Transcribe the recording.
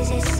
is it